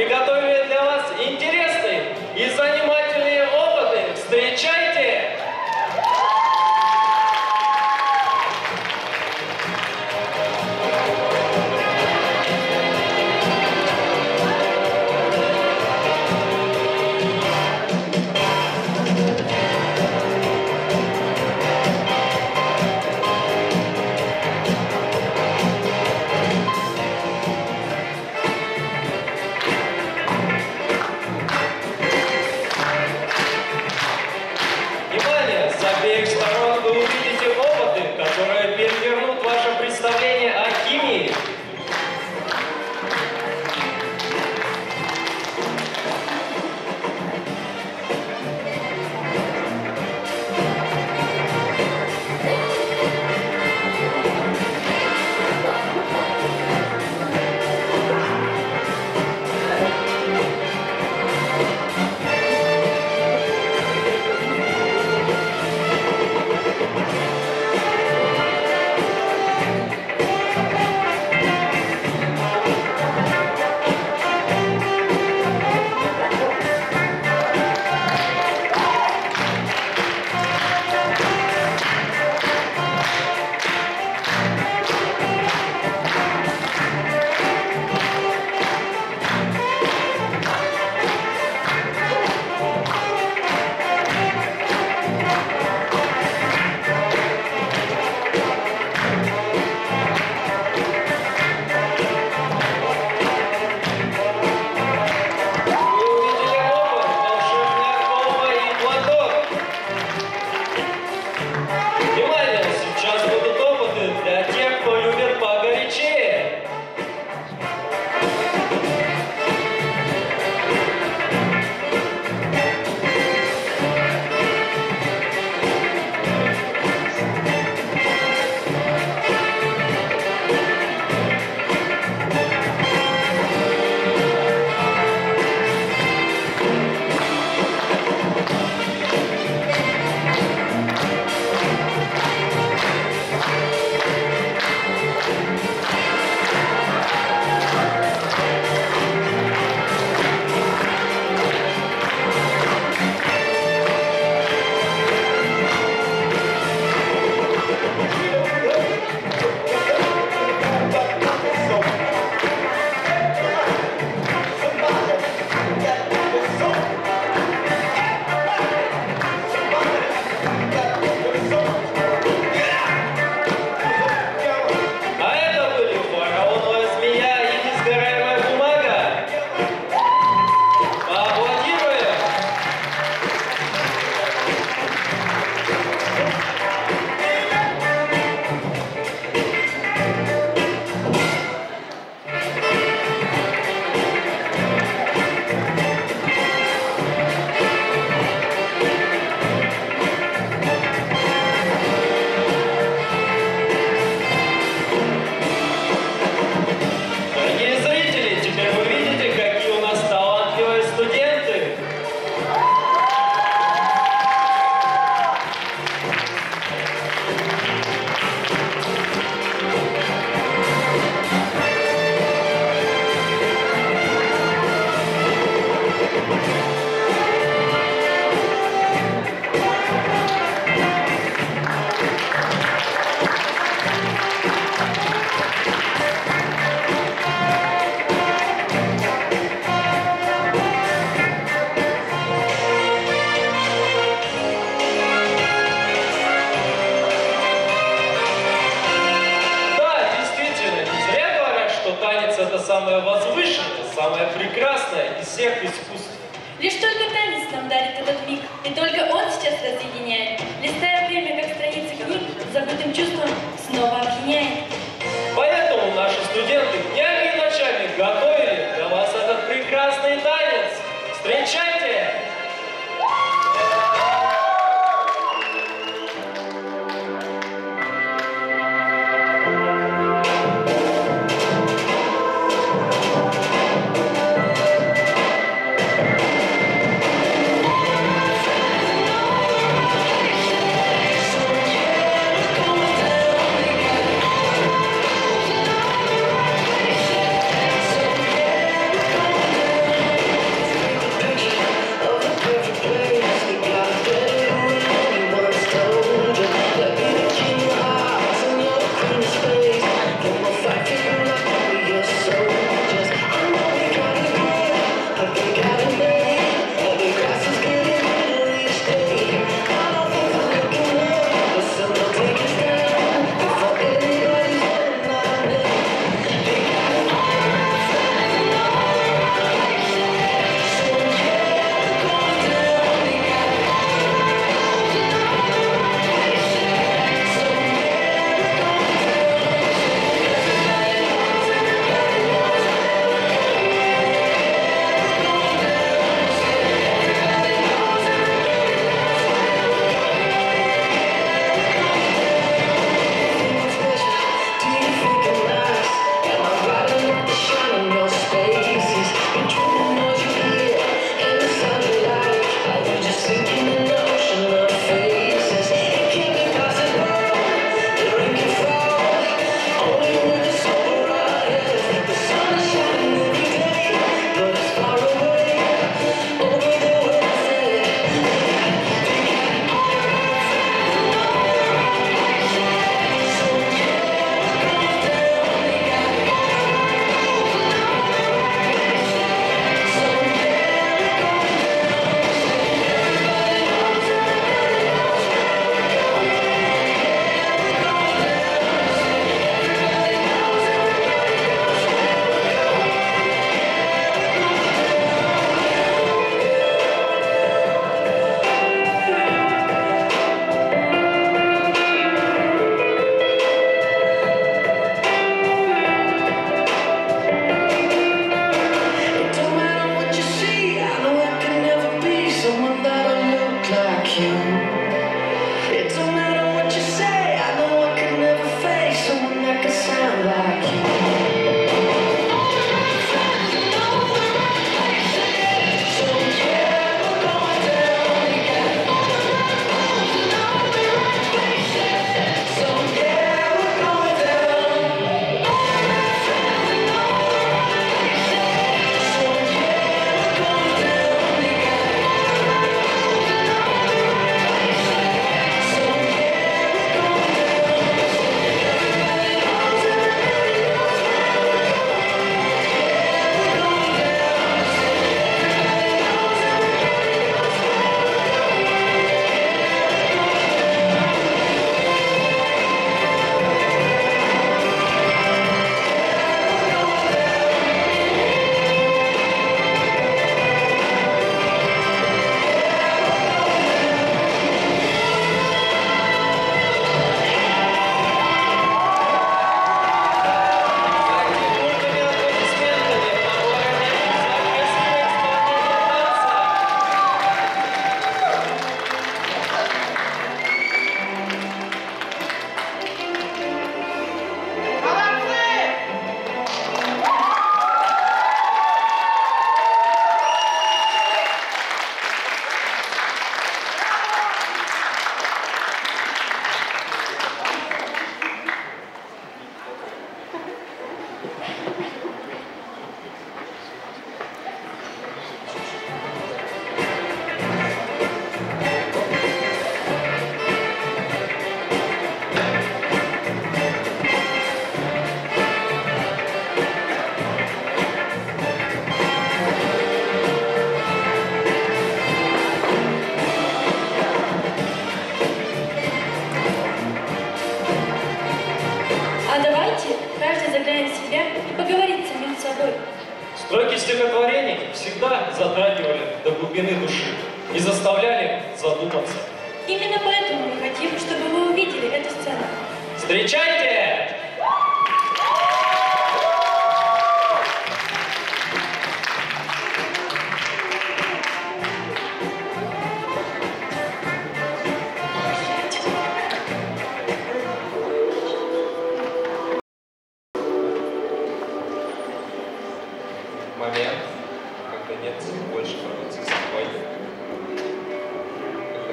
Obrigado,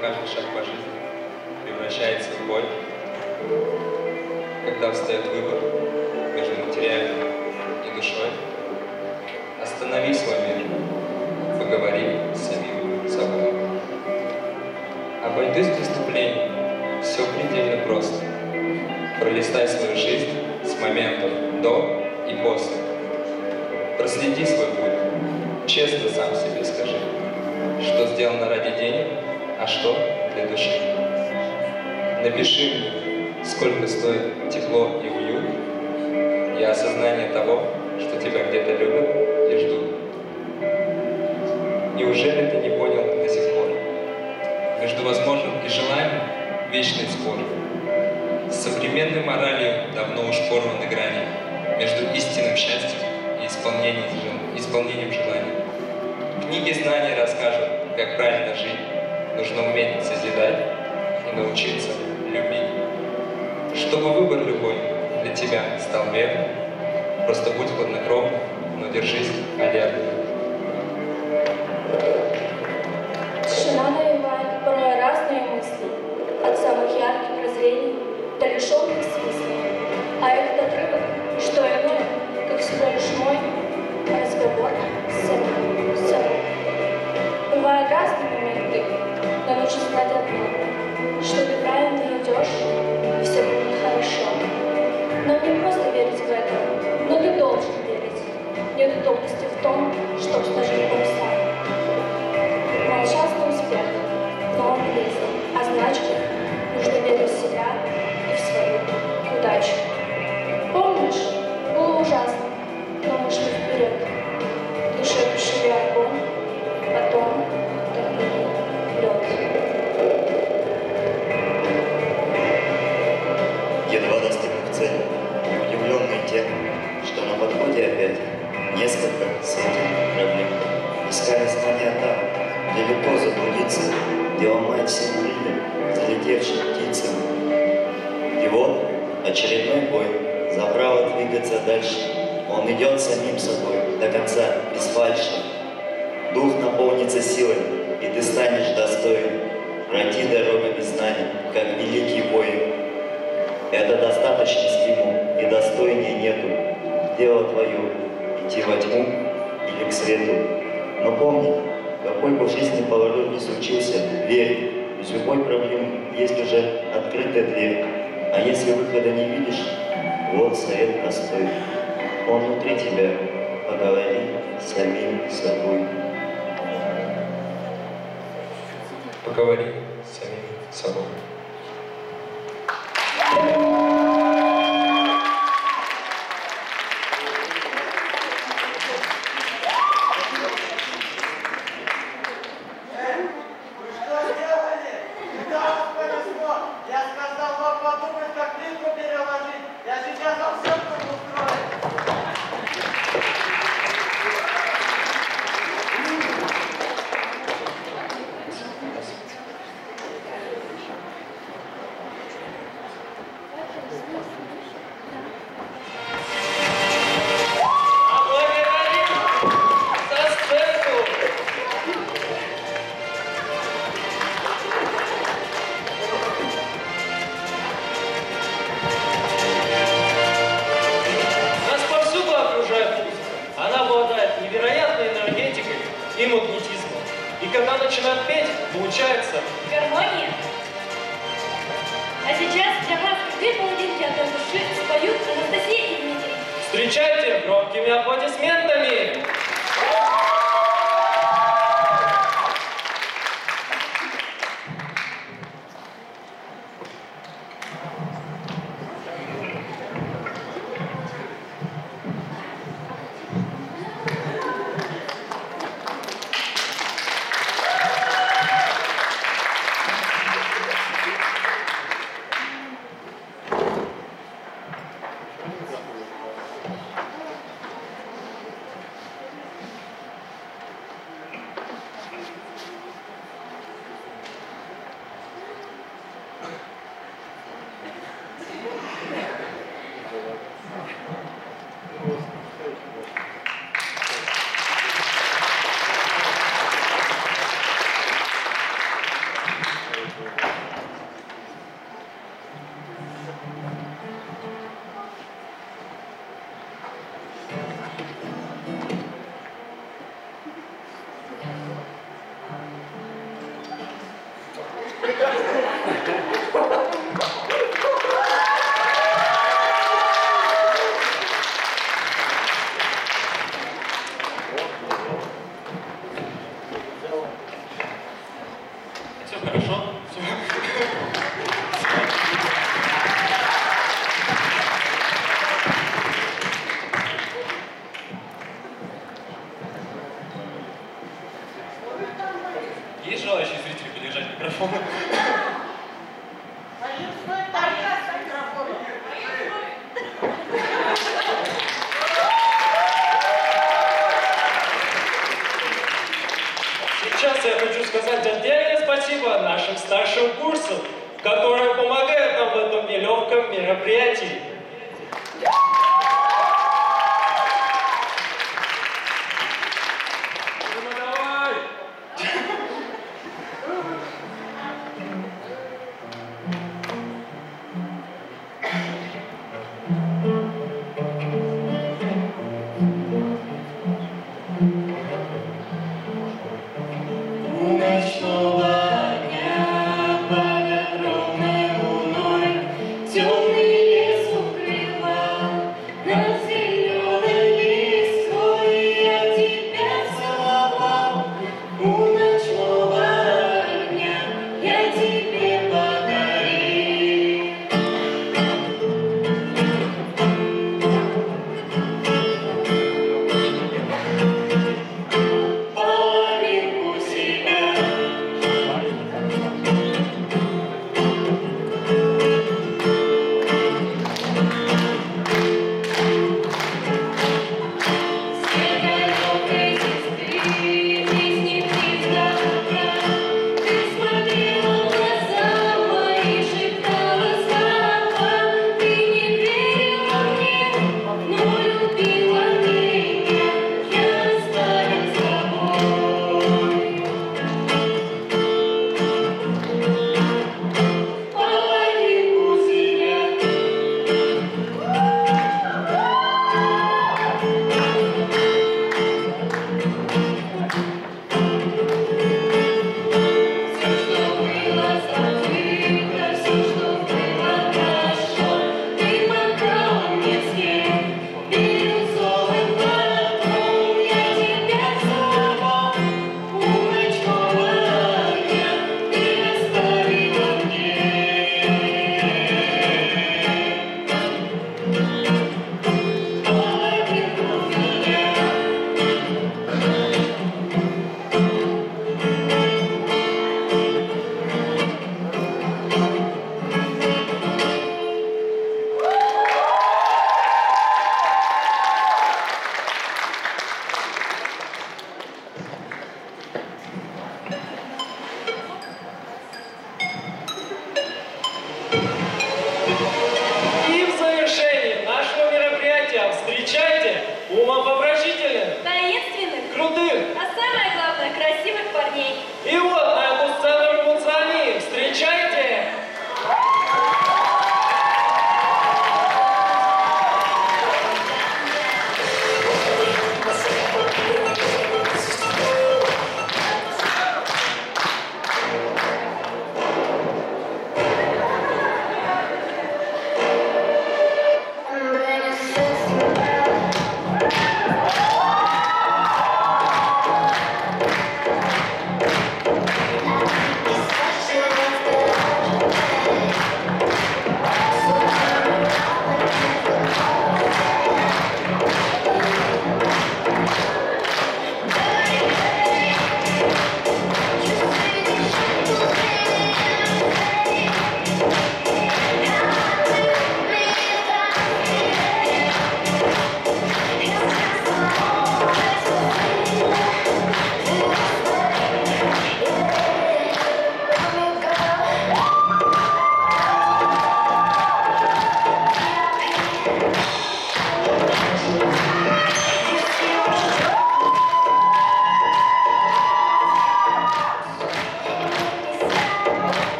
каждый шаг по жизни превращается в боль, когда встает выбор между материальным и душой, останови свой мир, поговори с самим собой. Обойдусь преступлением, все предельно просто. Пролистай свою жизнь с моментов до и после. Проследи свой путь. Честно сам себе скажи, что сделано ради денег, что для души. Напиши мне, сколько стоит тепло и уют, и осознание того, что тебя где-то любят и ждут. Неужели ты не понял до сих пор? Между возможным и желаемым вечный спор. С современной моралью давно уж порваны грани между истинным счастьем и исполнением, исполнением желаний. Книги знаний расскажут, как правильно жить. Нужно уметь созидать и научиться любить. Чтобы выбор любой для тебя стал верным, просто будь хладнокровным, но держись аллергом. Том, чтобы сложить паруса. Но помни, какой бы в жизни поворот ни случился, верь, из любой проблемы есть уже открытая дверь. А если выхода не видишь, вот совет простой. Он внутри тебя, поговори с самим собой. Поговори с самим собой.